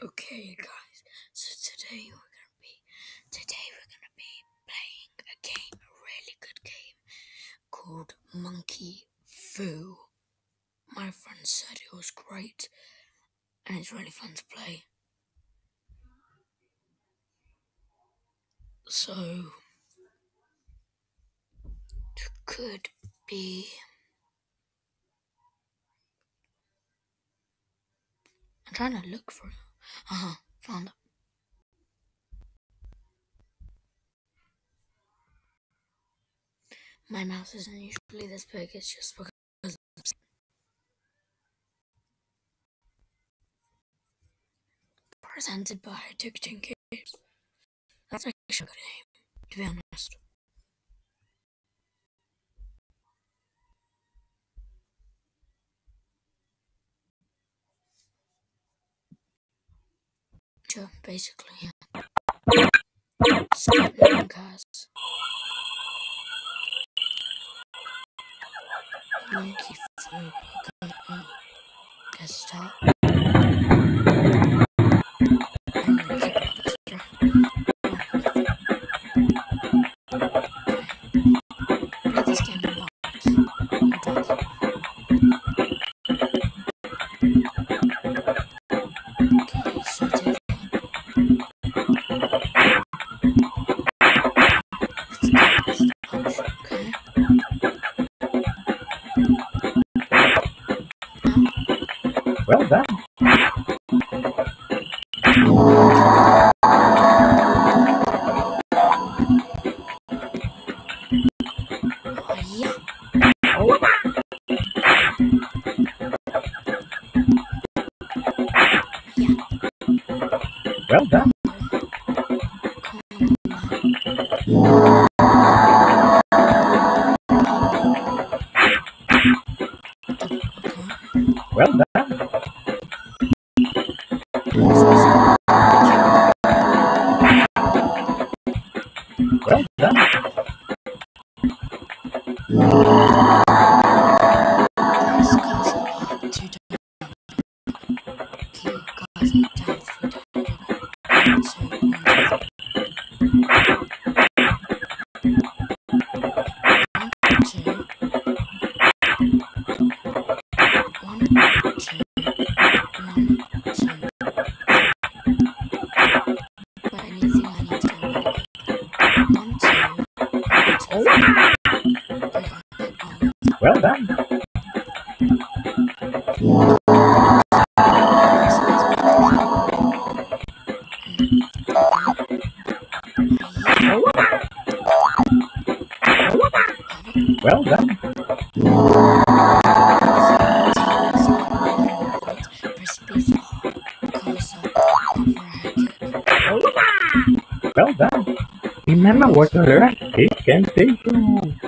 Okay, guys. So today we're gonna be today we're gonna be playing a game, a really good game called Monkey Fu. My friend said it was great, and it's really fun to play. So it could be. I'm trying to look for it. Huh. Found. My mouse isn't usually this big. It's just because. Presented by Addicting Games. That's actually a good name, to be honest. Sure, basically, yeah. Skip Monkey. Okay, uh, Well done. Well done. Well done. Remember what you learned. It can take you.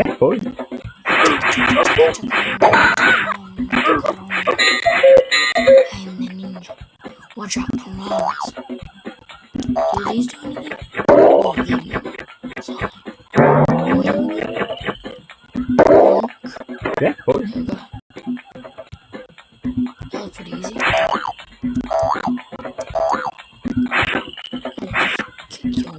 Oh, ninja. Watch out, piranhas. Do these do anything? Oh. That kick your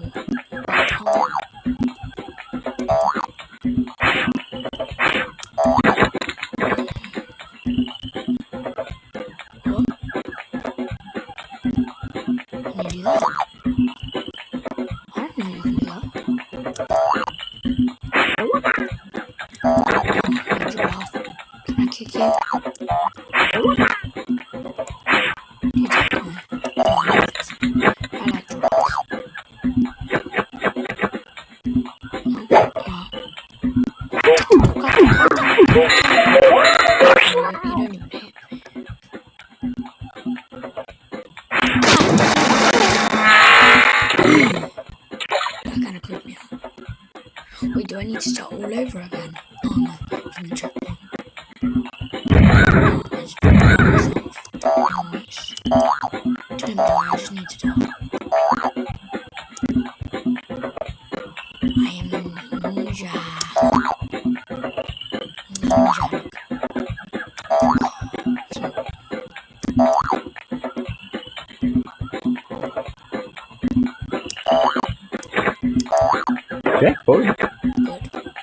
is I am a ninja. Ninja. Yeah, boy. Good.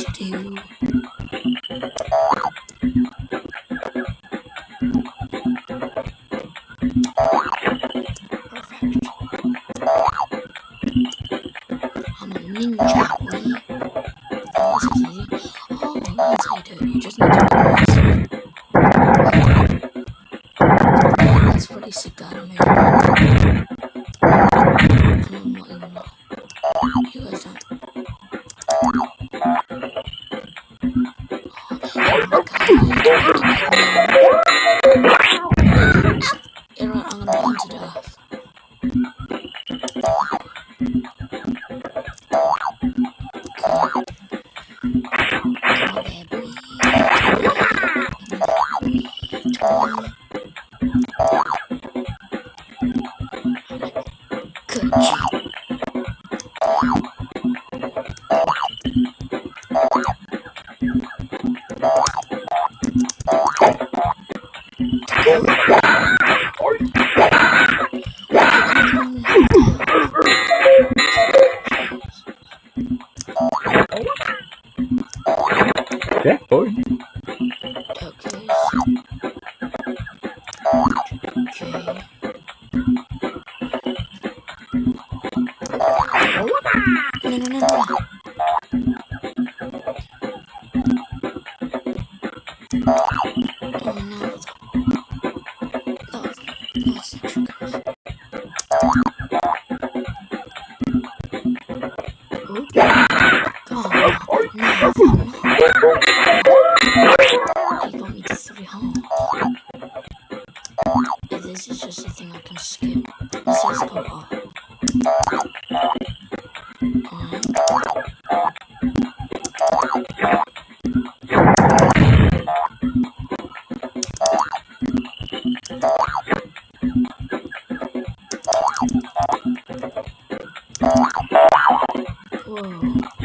to do. Perfect. I'm a ninja boy. That's easy. You just need to That's pretty sick that? I will make this home. But this is just a thing I can skip. It says go off. Whoa.